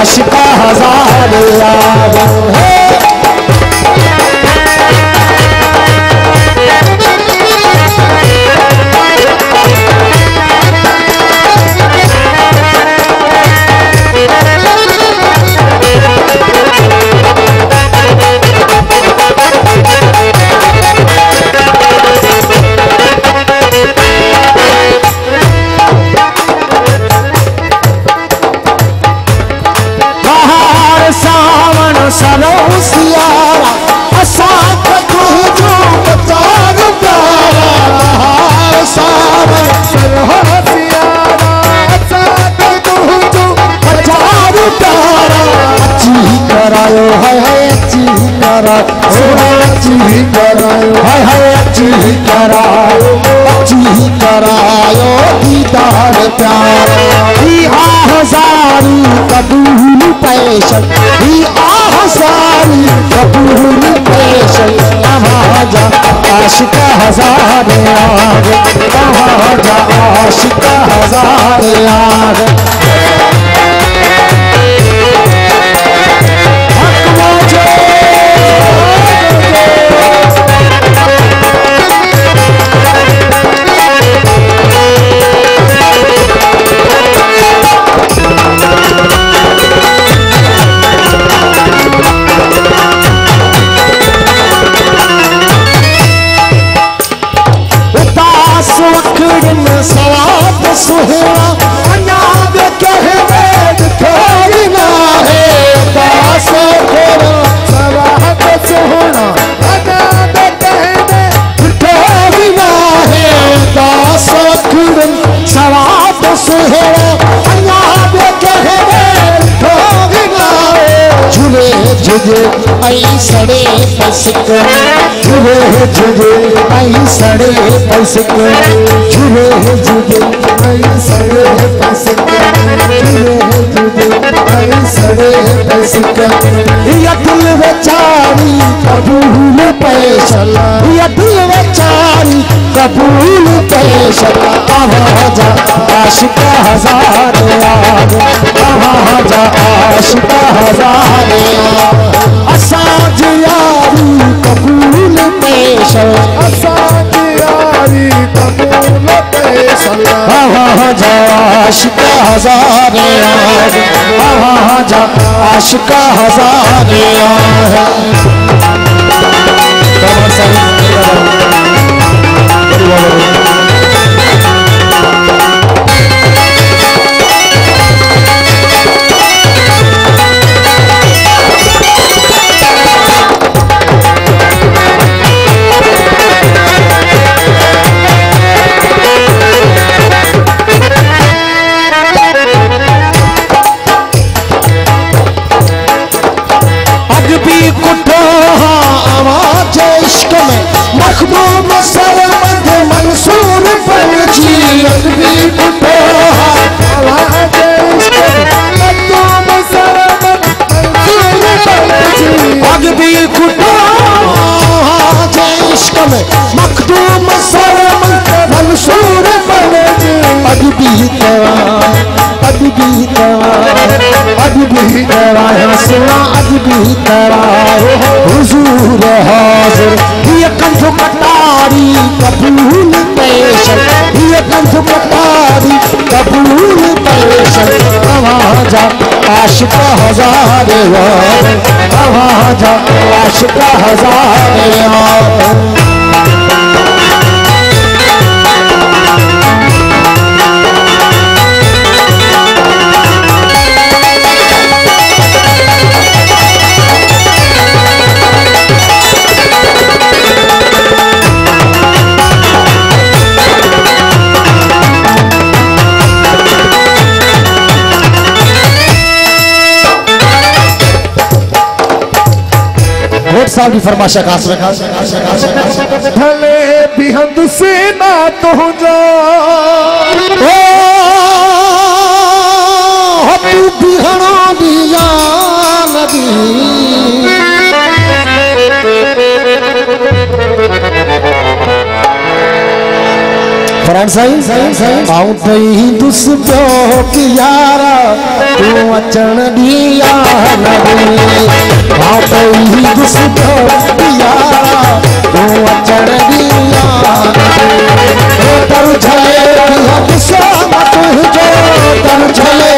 आशिक हज़ार सावन सरो सियारा असां तुझो बचार प्यारा बहार सावन सरो सियारा असां तुझो बचार प्यारा अची करायो हाय हाय अची करायो अची करायो हाय हाय अची करायो अची करायो दीदार प्यारा। ही हजारी, कबूल पैशन ही हजारी, कबूल पैशन आवाजा आशिक हज़ार यार आवाजा आशिक हज़ार यार सड़े पसिक झूले झुझे ऐं सड़े पसिक झूले झुझे ऐं सड़े पसिक झूले झुझे ऐं सड़े पसिक या दिल वेचारी कबूल पैशल या दिल वेचारी कबूल पैशल आवाजा आशिक हज़ार आवाजा आशिक हज़ार पैशल आवाजा आशिक हज़ार यार आवाजा आशिक इश्क में मखदूम सरमद मंसूर पहुँची अग भी कुठो आवाज़ इश्क में मखदूम सरमद मंसूर पहुँची अग तवा अग तवा अग तवा हसना अग तवा हाजिर ये कंठ कटारी कबूल पेशन ये कंठ कटारी कबूल पेशन आवाजा आशिक हज़ार आशिक हज़ार साहब की फरमाशा खास में खास में, खास में, खास में, खास में। भले बिहंद से ना तो हो तू बिहणो दिया नदी फरहान साईं आऊँ तई दुस पियो कि यारा अचण दिया नदी आऊँ तई दुस पियो कि यारा तू अचण दिया झले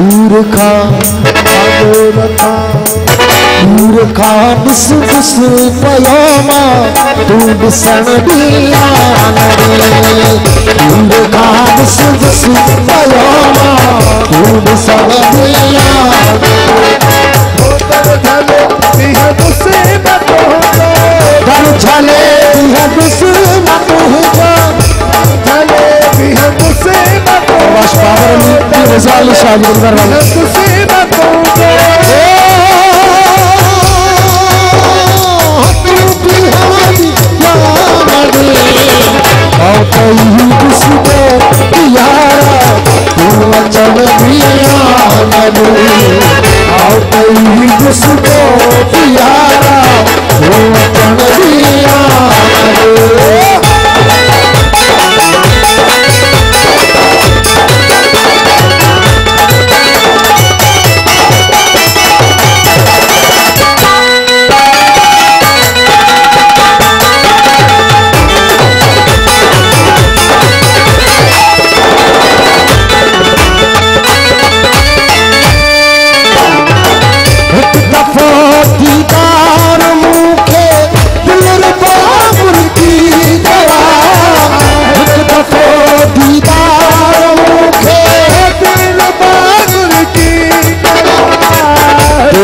मूर्खा रखा मूर्खा बिस बिस पयोमा। तू बिसण दिया मूर्खा बिस बिस पयोमा तू बिसण दिया बदर झले बिहंद से ना तो धन छले दिया बिस न अली रजा अली शाह गुलजार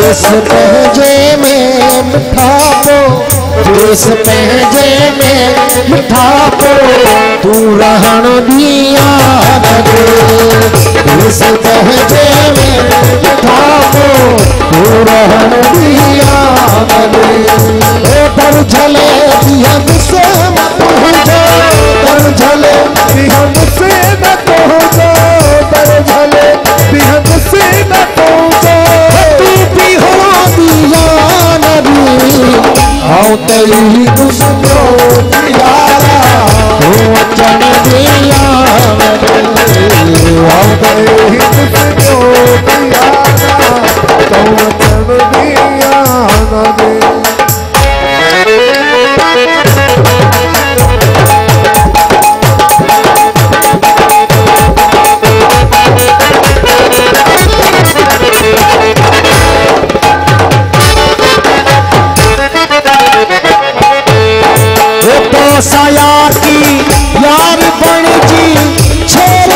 देश पहजे में मिठापो देश पहजे में मिठापो तू रहण नगे देश पहजे में मिठापो तू रहण पर झले आओ तेरी खुशबू दियारा साया की यार बण जी। छेर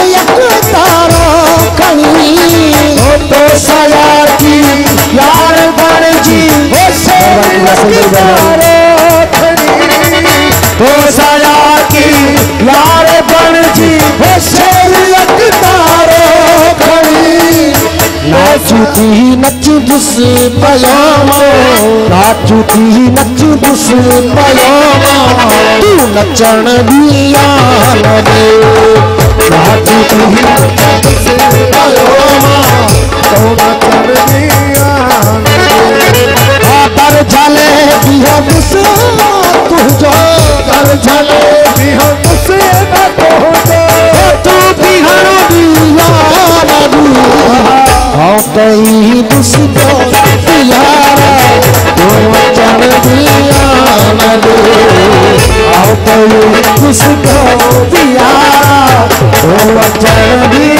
तारो कणी हो तो साया की यार बण जी। हो तारो कणी हो साया की यार बण जी। हो छेर तारो नाचती पयामा। नाचती नचदुस पयामा। तू नचण बियान तू तो माँ किसको दिया वो अजनबी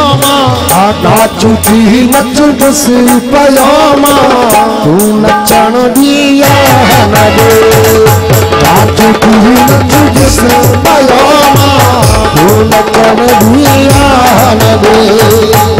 पयामा चुकी नच बस पयामा तू नचण दिया नरे आगा चुकी नच बस पयामा तू नचण दिया नरे